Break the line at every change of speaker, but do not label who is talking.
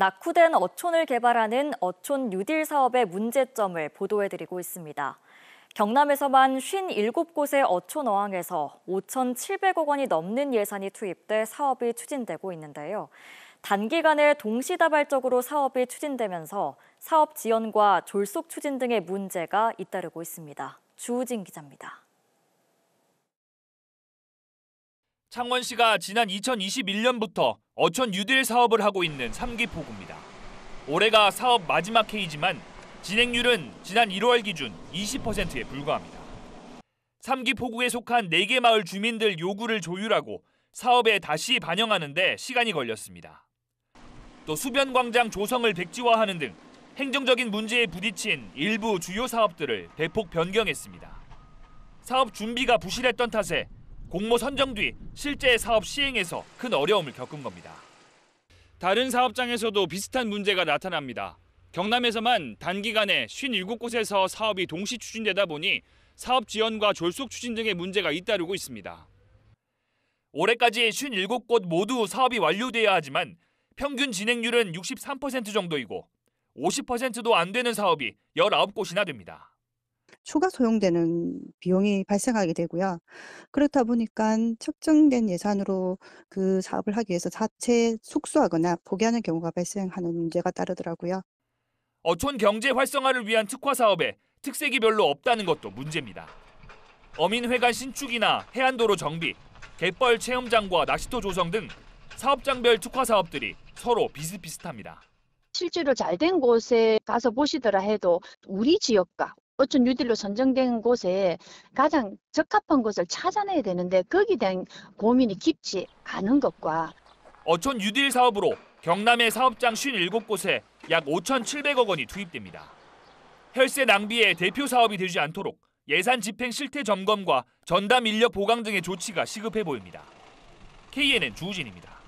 낙후된 어촌을 개발하는 어촌 뉴딜 사업의 문제점을 보도해드리고 있습니다. 경남에서만 57곳의 어촌 어항에서 5,700억 원이 넘는 예산이 투입돼 사업이 추진되고 있는데요. 단기간에 동시다발적으로 사업이 추진되면서 사업 지연과 졸속 추진 등의 문제가 잇따르고 있습니다. 주우진 기자입니다.
창원시가 지난 2021년부터 어촌 뉴딜 사업을 하고 있는 삼기포구입니다. 올해가 사업 마지막 해이지만 진행률은 지난 1월 기준 20%에 불과합니다. 삼기포구에 속한 4개 마을 주민들 요구를 조율하고 사업에 다시 반영하는 데 시간이 걸렸습니다. 또 수변광장 조성을 백지화하는 등 행정적인 문제에 부딪힌 일부 주요 사업들을 대폭 변경했습니다. 사업 준비가 부실했던 탓에 공모 선정 뒤 실제 사업 시행에서 큰 어려움을 겪은 겁니다. 다른 사업장에서도 비슷한 문제가 나타납니다. 경남에서만 단기간에 57곳에서 사업이 동시 추진되다 보니 사업 지연과 졸속 추진 등의 문제가 잇따르고 있습니다. 올해까지 57곳 모두 사업이 완료돼야 하지만 평균 진행률은 63% 정도이고 50%도 안 되는 사업이 19곳이나 됩니다.
추가 소용되는 비용이 발생하게 되고요. 그렇다 보니까 측정된 예산으로 그 사업을 하기 위해서 자체 숙소하거나 포기하는 경우가 발생하는 문제가 따르더라고요.
어촌 경제 활성화를 위한 특화 사업에 특색이 별로 없다는 것도 문제입니다. 어민회관 신축이나 해안도로 정비, 갯벌 체험장과 낚시터 조성 등 사업장별 특화 사업들이 서로 비슷비슷합니다.
실제로 잘 된 곳에 가서 보시더라 해도 우리 지역과 어촌 뉴딜로 선정된 곳에 가장 적합한 곳을 찾아내야 되는데 거기에 대한 고민이 깊지 않은 것과
어촌 뉴딜 사업으로 경남의 사업장 57곳에 약 5,700억 원이 투입됩니다. 혈세 낭비의 대표 사업이 되지 않도록 예산 집행 실태 점검과 전담 인력 보강 등의 조치가 시급해 보입니다. KNN 주우진입니다.